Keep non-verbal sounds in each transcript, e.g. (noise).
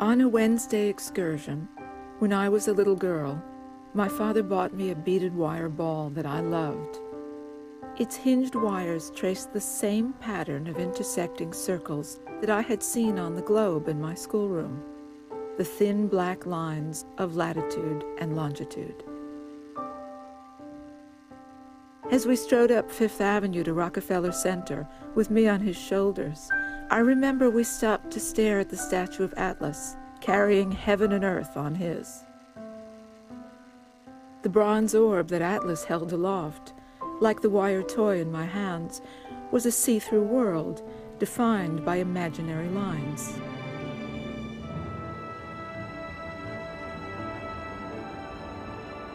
On a Wednesday excursion, when I was a little girl, my father bought me a beaded wire ball that I loved. Its hinged wires traced the same pattern of intersecting circles that I had seen on the globe in my schoolroom the thin black lines of latitude and longitude. As we strode up Fifth Avenue to Rockefeller Center with me on his shoulders, I remember we stopped to stare at the statue of Atlas, carrying heaven and earth on his. The bronze orb that Atlas held aloft, like the wire toy in my hands, was a see-through world defined by imaginary lines.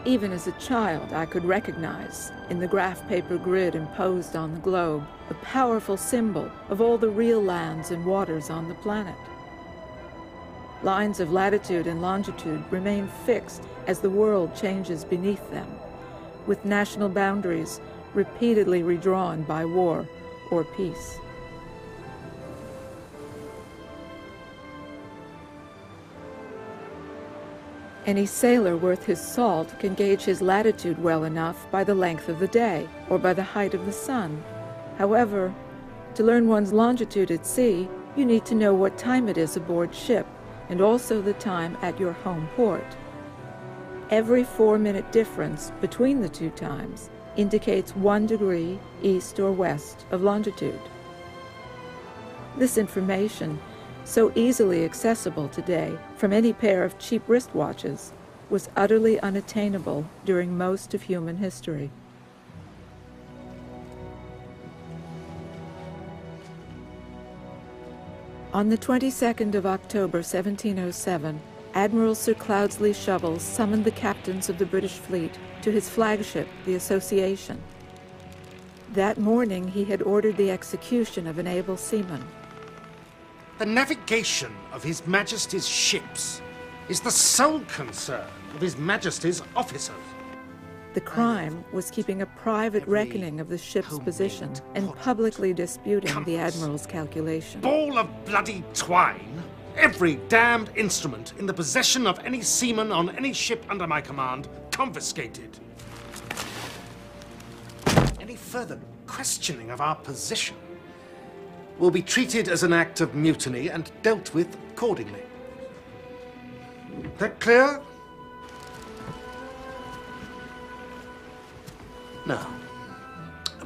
Even as a child, I could recognize, in the graph paper grid imposed on the globe, a powerful symbol of all the real lands and waters on the planet. Lines of latitude and longitude remain fixed as the world changes beneath them, with national boundaries repeatedly redrawn by war or peace. Any sailor worth his salt can gauge his latitude well enough by the length of the day or by the height of the sun. However, to learn one's longitude at sea, you need to know what time it is aboard ship and also the time at your home port. Every four-minute difference between the two times indicates one degree east or west of longitude. This information so easily accessible today from any pair of cheap wristwatches, was utterly unattainable during most of human history. On the 22nd of October 1707, Admiral Sir Cloudesley Shovel summoned the captains of the British fleet to his flagship, the Association. That morning he had ordered the execution of an able seaman. The navigation of His Majesty's ships is the sole concern of His Majesty's officers. The crime was keeping a private reckoning of the ship's position and publicly disputing compass, the Admiral's calculation. Ball of bloody twine! Every damned instrument in the possession of any seaman on any ship under my command confiscated. Any further questioning of our position will be treated as an act of mutiny and dealt with accordingly. That clear? Now,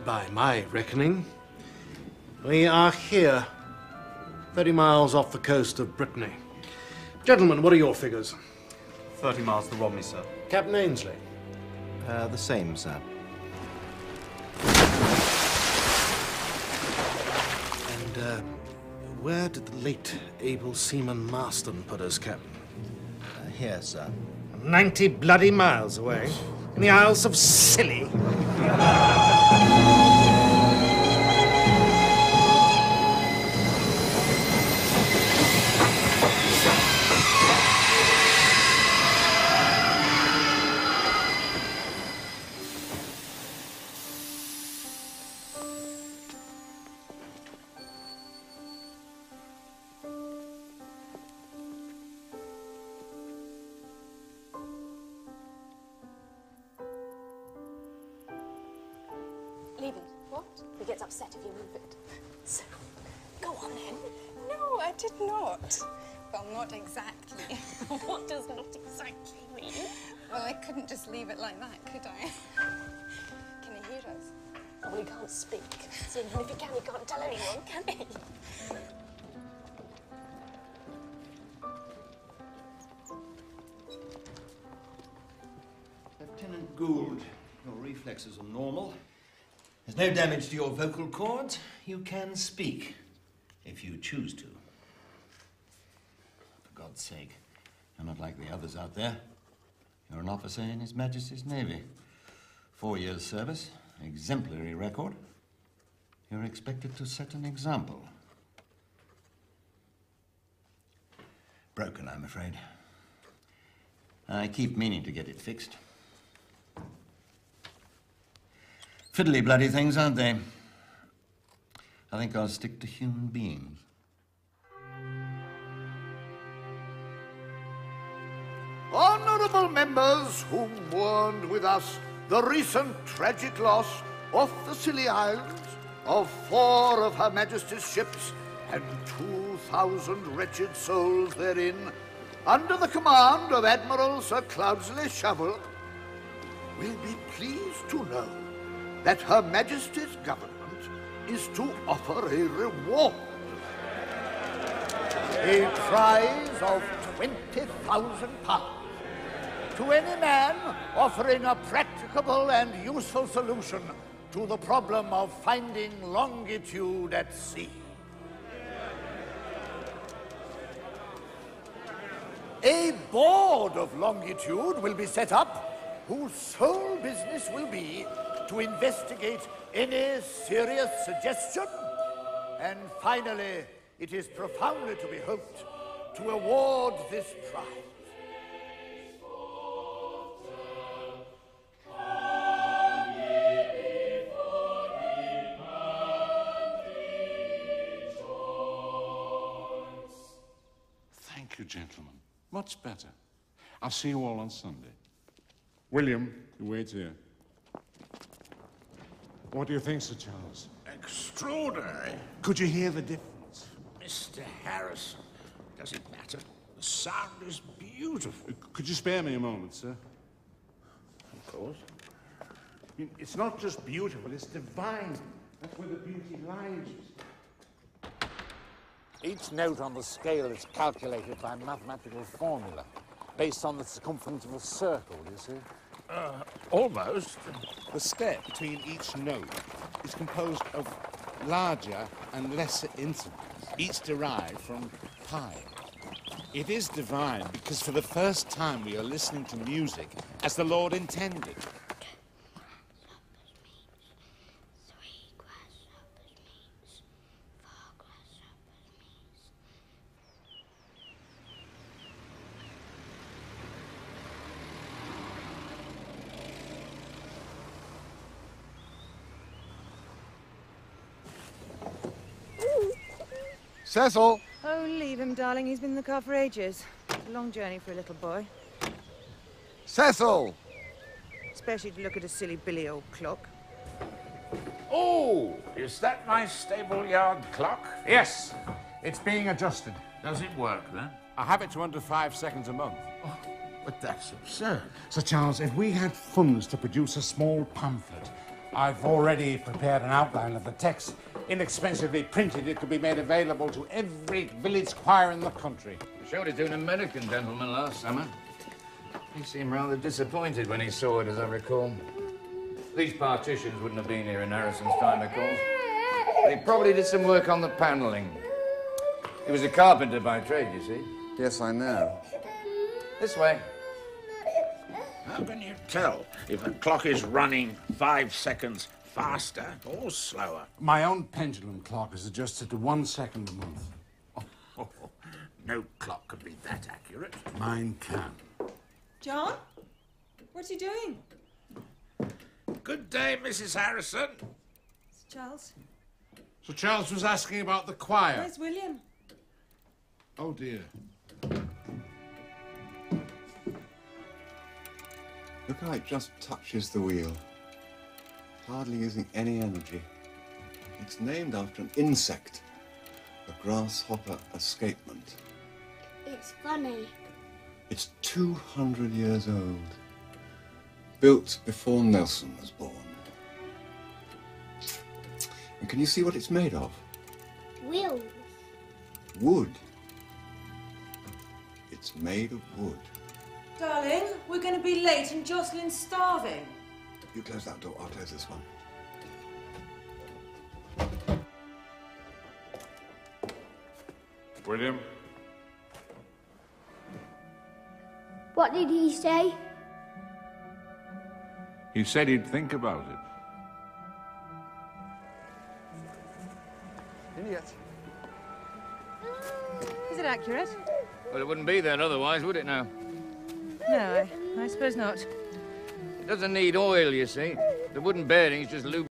by my reckoning, we are here, 30 miles off the coast of Brittany. Gentlemen, what are your figures? 30 miles to Romney, sir. Captain Ainsley? Uh, the same, sir. And uh, where did the late able seaman Marston put us, Captain? Uh, here, sir. 90 bloody miles away. In the Isles of Scilly. Upset if you move it. So, go on then. No, I did not. Well, not exactly. (laughs) what does not exactly mean? Well, I couldn't just leave it like that, could I? (laughs) Can he hear us? Well, he can't speak. So even if he can, he can't tell anyone, can he? Lieutenant Gould, your reflexes are normal. There's no damage to your vocal cords. You can speak, if you choose to. For God's sake, you're not like the others out there. You're an officer in His Majesty's Navy. Four years' service, exemplary record. You're expected to set an example. Broken, I'm afraid. I keep meaning to get it fixed. Fiddly bloody things, aren't they? I think I'll stick to human beings. honourable members who mourned with us the recent tragic loss off the Scilly Isles of four of Her Majesty's ships and 2,000 wretched souls therein, under the command of Admiral Sir Cloudesley Shovel, will be pleased to know that Her Majesty's government is to offer a reward. A prize of £20,000 to any man offering a practicable and useful solution to the problem of finding longitude at sea. A board of longitude will be set up whose sole business will be to investigate any serious suggestion. And finally, it is profoundly to be hoped to award this prize. Thank you, gentlemen. Much better. I'll see you all on Sunday. William, you wait here. What do you think, Sir Charles? Extraordinary. Could you hear the difference? Mr. Harrison. Does it matter? The sound is beautiful. Uh, could you spare me a moment, sir? Of course. I mean, it's not just beautiful, it's divine. That's where the beauty lies. Each note on the scale is calculated by a mathematical formula based on the circumference of a circle, you see. Uh, almost. The step between each note is composed of larger and lesser intervals, each derived from pi. It is divine because for the first time we are listening to music as the Lord intended. Cecil! Oh, leave him, darling. He's been in the car for ages. It's A long journey for a little boy. Cecil! Especially to look at a silly billy old clock. Oh, is that my stable yard clock? Yes, it's being adjusted. Does it work then? I have it to under five seconds a month. Oh, but that's absurd. Sir Charles, if we had funds to produce a small pamphlet, I've already prepared an outline of the text. Inexpensively printed, it could be made available to every village choir in the country. We showed it to an American gentleman last summer. He seemed rather disappointed when he saw it, as I recall. These partitions wouldn't have been here in Harrison's time, of course. But he probably did some work on the paneling. He was a carpenter by trade, you see. Yes, I know. This way. How can you tell if a clock is running five seconds faster or slower? my own pendulum clock is adjusted to one second a month. Oh, no clock could be that accurate. Mine can. John? What's he doing? Good day, Mrs. Harrison. Charles? So Charles was asking about the choir. Where's William? Oh dear. Look how it just touches the wheel, hardly using any energy. It's named after an insect, a grasshopper escapement. It's funny. It's 200 years old, built before Nelson was born. And can you see what it's made of? Wheels. Wood. It's made of wood. Darling, we're going to be late and Jocelyn's starving. You close that door, I'll close this one. William? What did he say? He said he'd think about it. Idiot. Mm. Is it accurate? Well, it wouldn't be that otherwise, would it now? No, I, I suppose not. It doesn't need oil, you see. The wooden bearing's just lubed